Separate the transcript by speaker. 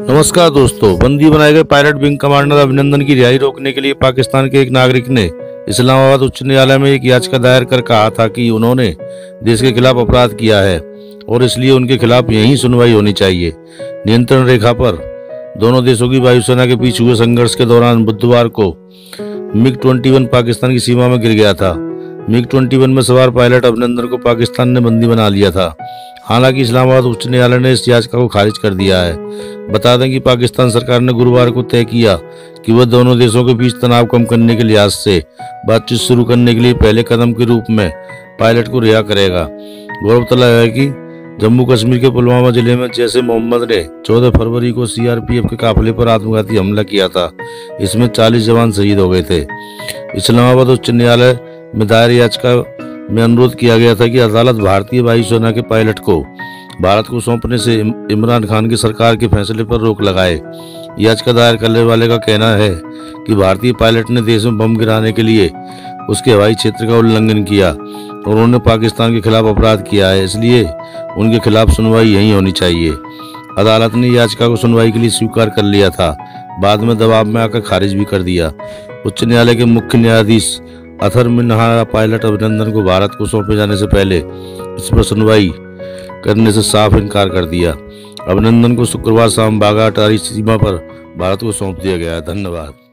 Speaker 1: नमस्कार दोस्तों, बंदी बनाए गए पायलट विंग कमांडर अभिनंदन की रिहाई रोकने के लिए पाकिस्तान के एक नागरिक ने इस्लामाबाद उच्च न्यायालय में एक याचिका दायर कर कहा था कि उन्होंने देश के खिलाफ अपराध किया है और इसलिए उनके खिलाफ यही सुनवाई होनी चाहिए। नियंत्रण रेखा पर दोनों देशों की वायुसेना के बीच हुए संघर्ष के दौरान बुधवार को मिग ट्वेंटी पाकिस्तान की सीमा में गिर गया था। मिग ट्वेंटी में सवार पायलट अभिनंदन को पाकिस्तान ने बंदी बना लिया था। हालाँकि इस्लामाबाद उच्च न्यायालय ने इस याचिका को खारिज कर दिया है। बता दें कि पाकिस्तान सरकार ने गुरुवार को तय किया कि वह दोनों देशों के बीच तनाव कम करने के लिहाज से बातचीत शुरू करने के लिए पहले कदम के रूप में पायलट को रिहा करेगा। गौरतलब है कि जम्मू कश्मीर के पुलवामा ज़िले में जैसे मोहम्मद ने 14 फरवरी को सीआरपीएफ के काफिले पर आत्मघाती हमला किया था। इसमें 40 जवान शहीद हो गए थे। इस्लामाबाद उच्च न्यायालय में दायर याचिका में अनुरोध किया गया था कि अदालत भारतीय वायुसेना के पायलट को भारत को सौंपने से इमरान खान की सरकार के फैसले पर रोक लगाए। याचिका दायर करने वाले का कहना है कि भारतीय पायलट ने देश में बम गिराने के लिए उसके हवाई क्षेत्र का उल्लंघन किया और उन्होंने पाकिस्तान के खिलाफ अपराध किया है, इसलिए उनके खिलाफ सुनवाई यही होनी चाहिए। अदालत ने याचिका को सुनवाई के लिए स्वीकार कर लिया था। बाद में दबाव में आकर खारिज भी कर दिया। उच्च न्यायालय के मुख्य न्यायाधीश अथर मिन्हा पायलट अभिनंदन को भारत को सौंपे जाने से पहले इस पर सुनवाई करने से साफ़ इनकार कर दिया। अभिनंदन को शुक्रवार शाम बाघाटारी अटारी सीमा पर भारत को सौंप दिया गया। धन्यवाद।